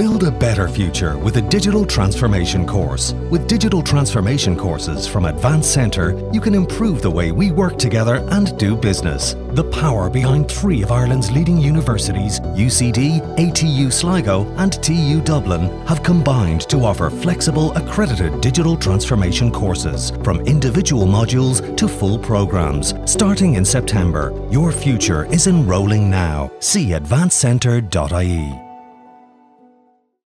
Build a better future with a digital transformation course. With digital transformation courses from Advance Centre, you can improve the way we work together and do business. The power behind three of Ireland's leading universities, UCD, ATU Sligo, and TU Dublin, have combined to offer flexible, accredited digital transformation courses, from individual modules to full programs. Starting in September, your future is enrolling now. See advancecentre.ie.